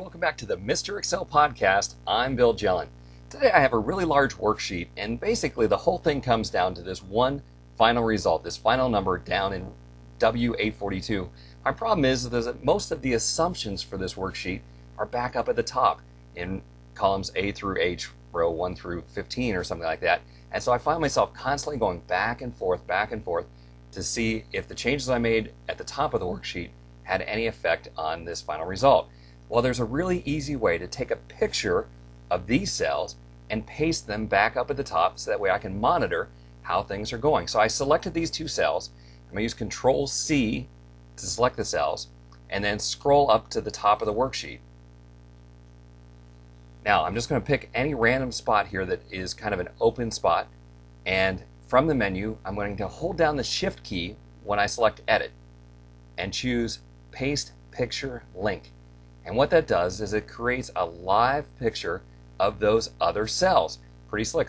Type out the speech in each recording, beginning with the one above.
Welcome back to the Mr. Excel podcast. I'm Bill Jelen. Today I have a really large worksheet, and basically the whole thing comes down to this one final result, this final number down in W842. My problem is that most of the assumptions for this worksheet are back up at the top in columns A through H, row 1 through 15 or something like that. And so I find myself constantly going back and forth, back and forth to see if the changes I made at the top of the worksheet had any effect on this final result. Well, there's a really easy way to take a picture of these cells and paste them back up at the top so that way I can monitor how things are going. So I selected these two cells. I'm going to use Control C to select the cells and then scroll up to the top of the worksheet. Now I'm just going to pick any random spot here that is kind of an open spot and from the menu I'm going to hold down the shift key when I select edit and choose paste picture link. And what that does is it creates a live picture of those other cells. Pretty slick.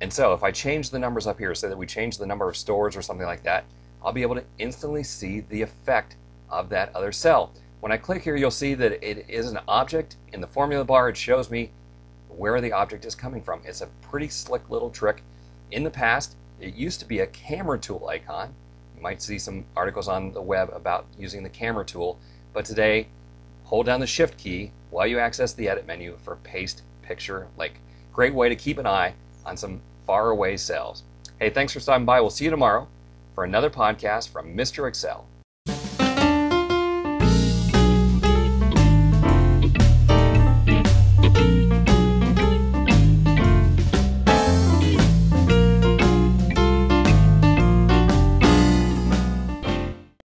And so if I change the numbers up here, say that we change the number of stores or something like that, I'll be able to instantly see the effect of that other cell. When I click here, you'll see that it is an object. In the formula bar, it shows me where the object is coming from. It's a pretty slick little trick. In the past, it used to be a camera tool icon. You might see some articles on the web about using the camera tool, but today, hold down the shift key while you access the edit menu for paste picture link. Great way to keep an eye on some far away cells. Hey, thanks for stopping by. We'll see you tomorrow for another podcast from Mr. Excel.